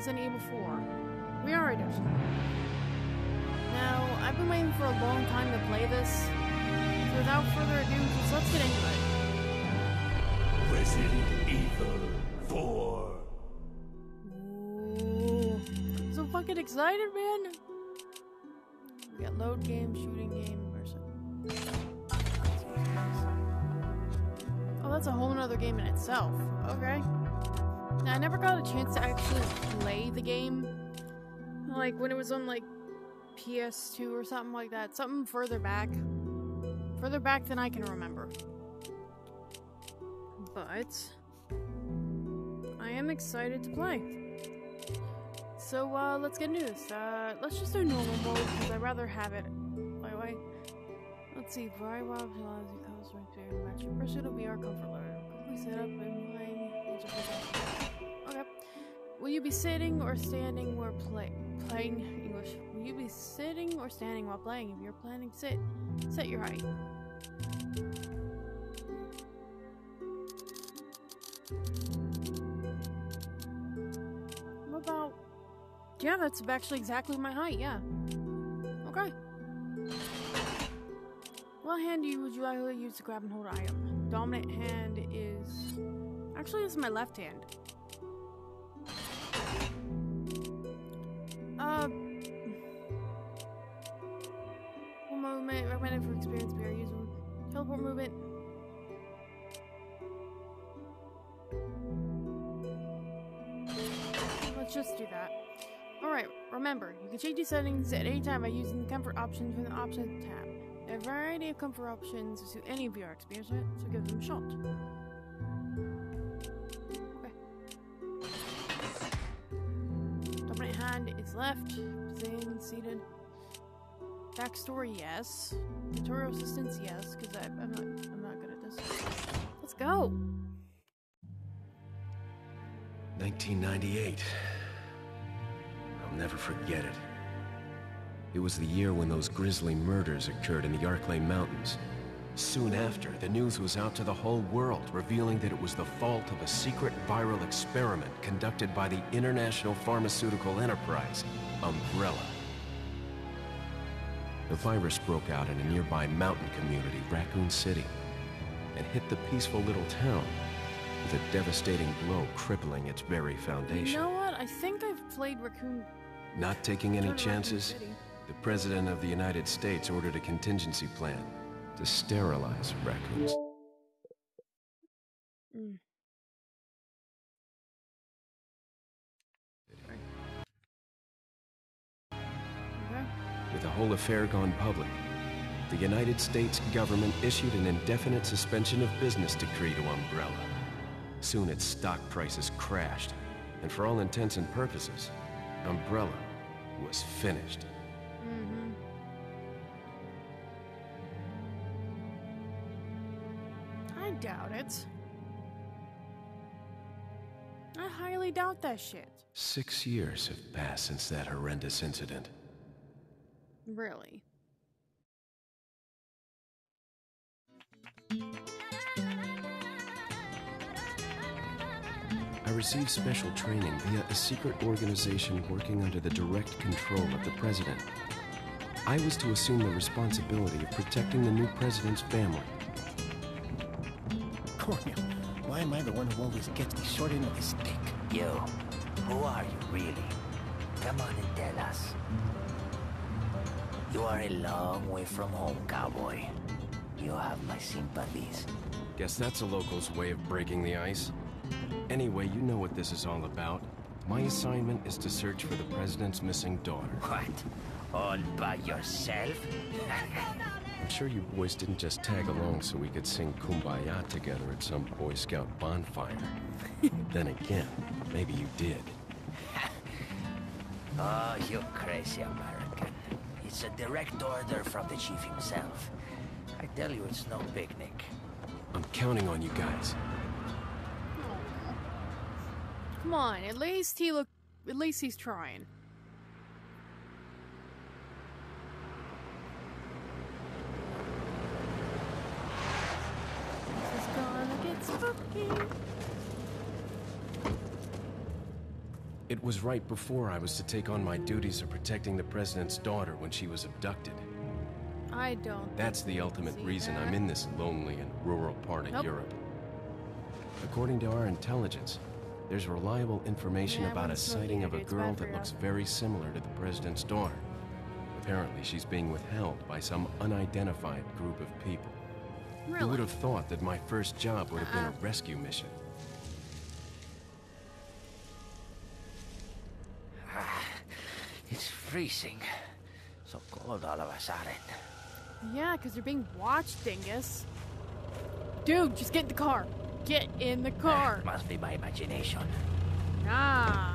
Resident Evil 4. VR edition. Now, I've been waiting for a long time to play this. So without further ado, just let's get into it. Resident Evil 4. Ooh, I'm so fucking excited, man. We got load game, shooting game, versus. Oh, that's a whole nother game in itself. Okay. I never got a chance to actually play the game. Like when it was on like PS2 or something like that. Something further back. Further back than I can remember. But I am excited to play. So uh, let's get into this. Uh, let's just do normal mode because I'd rather have it. Wait, wait. Let's see. Very well visualize the colors right there. Match your pursuit of VR comfort level. Quickly set up and playing. Okay. Will you be sitting or standing while play playing English? Will you be sitting or standing while playing? If you're planning to sit, set your height. What about? Yeah, that's actually exactly my height. Yeah. Okay. What hand do you would you likely use to grab and hold an item? Dominant hand is actually this is my left hand. Uh, movement recommended for experienced player using teleport movement. Let's just do that. Alright, remember, you can change these settings at any time by using the comfort options from the options tab. There are a variety of comfort options to suit any of your experience, so give them a shot. Okay. Is left, position seated. Backstory, yes. Tutorial assistance, yes, because I'm not I'm not good at this. Let's go. 1998. I'll never forget it. It was the year when those grisly murders occurred in the Arklay Mountains. Soon after, the news was out to the whole world, revealing that it was the fault of a secret viral experiment conducted by the international pharmaceutical enterprise, Umbrella. The virus broke out in a nearby mountain community, Raccoon City, and hit the peaceful little town with a devastating blow crippling its very foundation. You know what? I think I've played Raccoon. Not taking any chances, the President of the United States ordered a contingency plan to sterilize records. Mm. With the whole affair gone public, the United States government issued an indefinite suspension of business decree to Umbrella. Soon its stock prices crashed, and for all intents and purposes, Umbrella was finished. I it. I highly doubt that shit. Six years have passed since that horrendous incident. Really. I received special training via a secret organization working under the direct control of the president. I was to assume the responsibility of protecting the new president's family. Cornel, why am I the one who always gets the short end of the stick? You, who are you really? Come on and tell us. You are a long way from home, cowboy. You have my sympathies. Guess that's a local's way of breaking the ice. Anyway, you know what this is all about. My assignment is to search for the president's missing daughter. What? All by yourself? I'm sure you boys didn't just tag along so we could sing Kumbaya together at some Boy Scout bonfire. then again, maybe you did. Oh, you crazy American. It's a direct order from the chief himself. I tell you, it's no picnic. I'm counting on you guys. Come on, at least he look. At least he's trying. This is gonna get spooky. It was right before I was to take on my duties of protecting the President's daughter when she was abducted. I don't. That's the ultimate reason I'm in this lonely and rural part of Nope. Europe. According to our intelligence, there's reliable information Yeah, about a sighting of a it, it's bad girl that looks very similar to the President's daughter. Apparently, she's being withheld by some unidentified group of people. Who would have thought that my first job would have been Uh-uh. a rescue mission? Ah, it's freezing. So cold all of a sudden. Yeah, because you're being watched, dingus. Dude, just get in the car. Get in the car. Must be my imagination. Nah.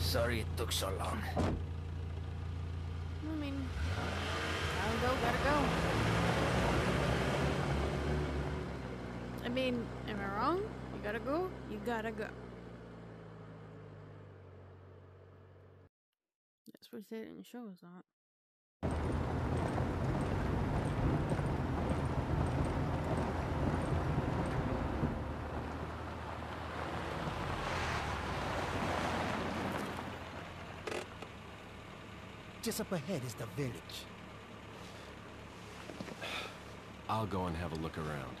Sorry it took so long. I mean, gotta go, gotta go. I mean, am I wrong? You gotta go, you gotta go. That's what they didn't show us that. Just up ahead is the village. I'll go and have a look around.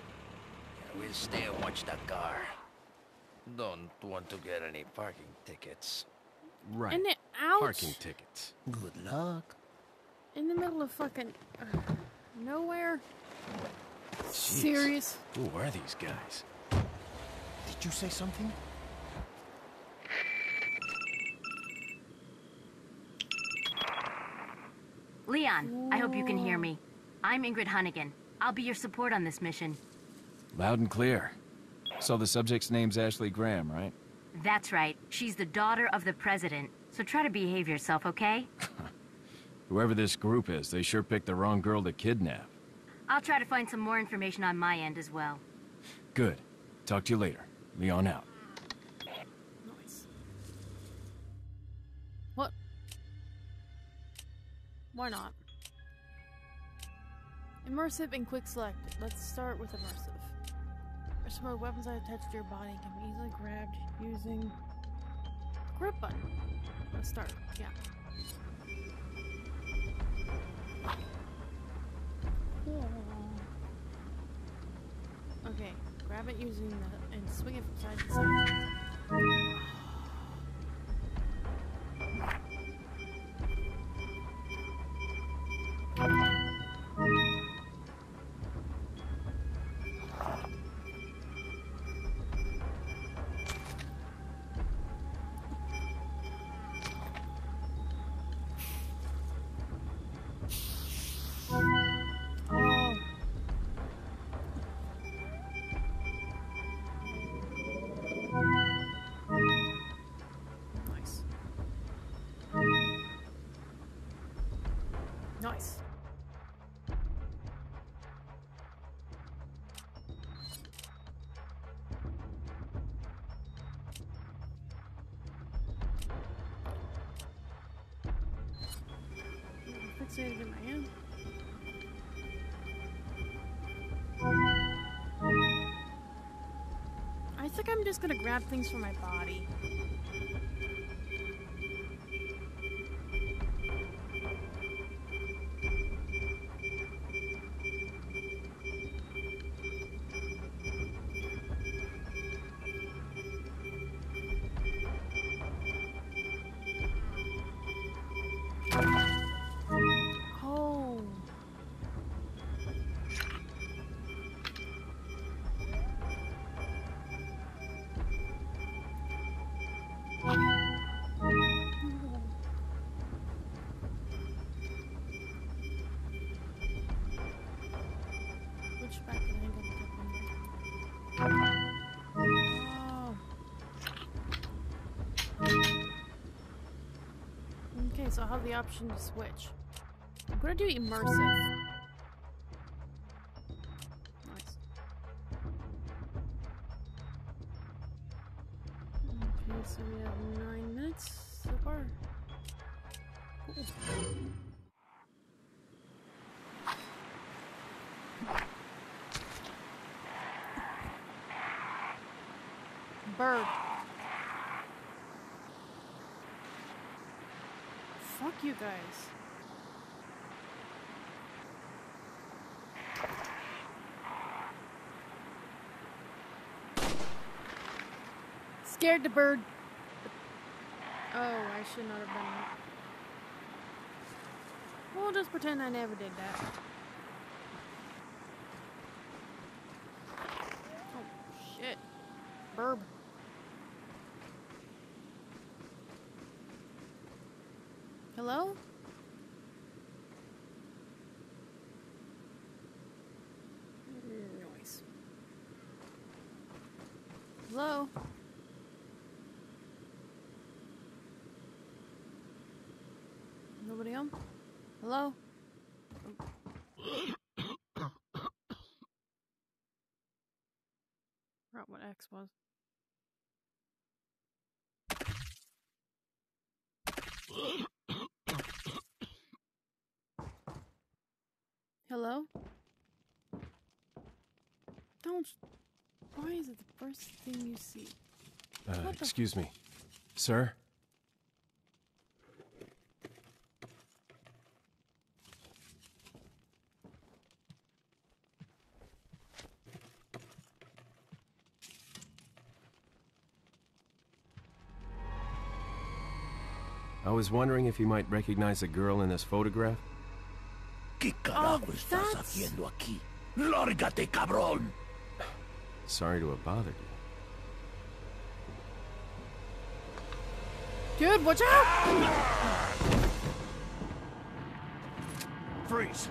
We'll stay and watch the car. Don't want to get any parking tickets. Right. And it out Parking tickets. Good luck. in the middle of fucking uh, nowhere. Jeez. Serious? Who are these guys? Did you say something? Leon, I hope you can hear me. I'm Ingrid Hunnigan. I'll be your support on this mission. Loud and clear. So the subject's name's Ashley Graham, right? That's right. She's the daughter of the president. So try to behave yourself, okay? Whoever this group is, they sure picked the wrong girl to kidnap. I'll try to find some more information on my end as well. Good. Talk to you later. Leon out. Nice. What? Why not? Immersive and quick select. Let's start with immersive. Restore weapons that attach to your body can be easily grabbed using grip button. Let's start. Yeah. Okay, grab it using the and swing it from side to side. My hand. I think I'm just gonna grab things from my body. So I have the option to switch. I'm gonna do immersive. Fuck you guys. Scared the bird. Oh, I should not have done that. We'll just pretend I never did that. Oh, shit. Burb. Hello? Noise. Hello? Nobody home? Hello? Forgot what X was. Hello? Don't. Why is it the first thing you see? Uh, What the- excuse me. Sir? I was wondering if you might recognize a girl in this photograph. ¿Qué carajo Oh, estás that's- haciendo aquí? ¡Lárgate, cabrón! Sorry to have bothered you. Dude, watch out! Freeze!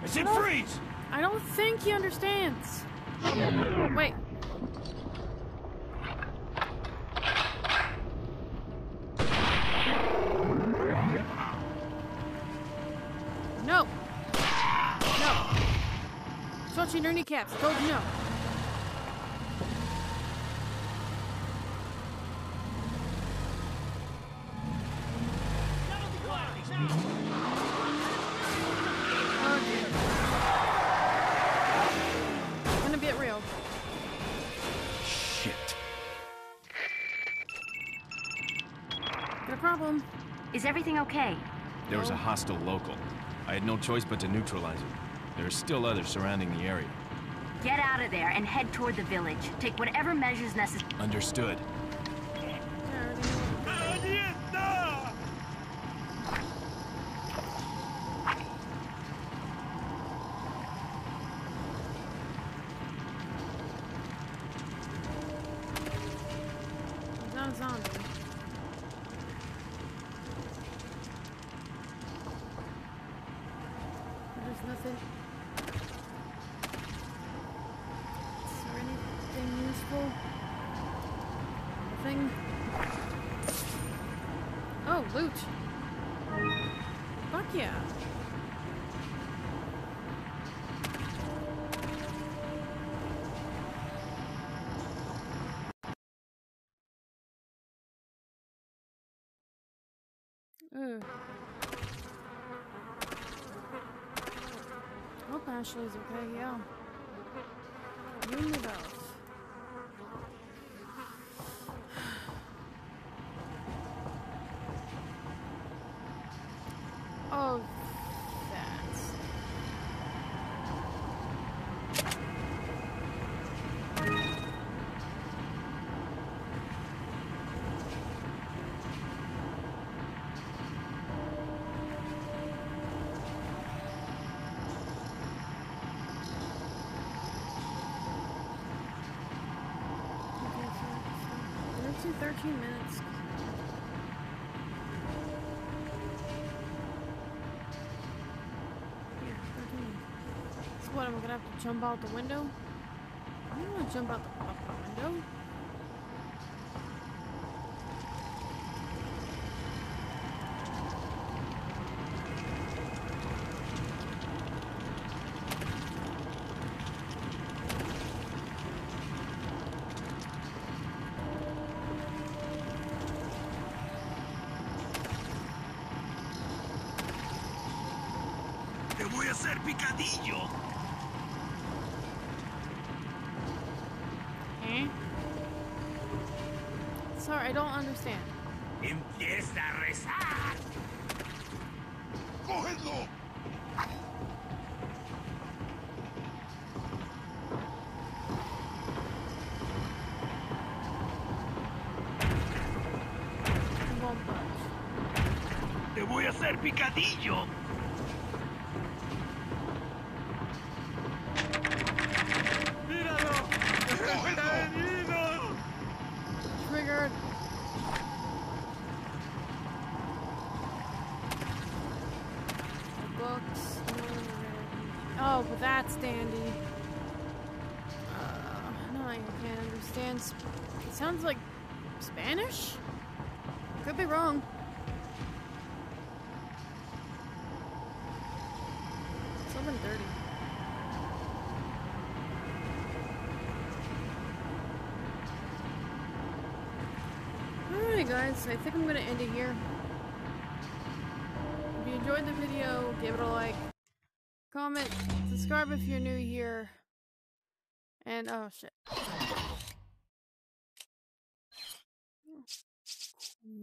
I said freeze! I don't think he understands. Wait. No. No. Touching your kneecaps. Told you no. Gonna get real. Shit. Got problem. Is everything okay? There was a hostile local. I had no choice but to neutralize it. There are still others surrounding the area. Get out of there and head toward the village. Take whatever measures necessary. Understood. Useful? Nothing. Oh, loot. Fuck yeah. Ugh. Hope Ashley's okay, yeah. You and me 15 minutes. Yeah, 13. So what, am I gonna have to jump out the window? I don't wanna jump out the, out the window. ¡Te voy a hacer picadillo! Eh? Sorry, I don't understand. Empieza a rezar. Budge. Te voy a hacer picadillo. Triggered. The books. Oh, but that's dandy. Uh, no, I can't understand. It sounds like Spanish? Could be wrong. Something dirty. Guys, I think I'm gonna end it here. If you enjoyed the video, give it a like, comment, subscribe if you're new here, and oh shit.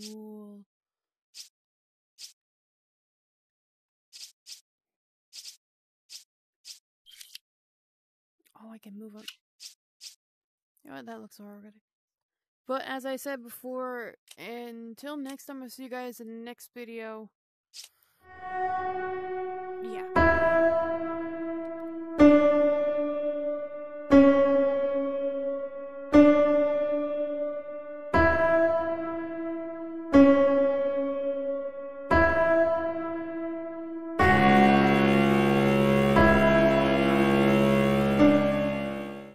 Cool. Oh, I can move up. You know what? That looks already. But as I said before, until next time, I'll see you guys in the next video. Yeah.